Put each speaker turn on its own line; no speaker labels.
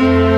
Música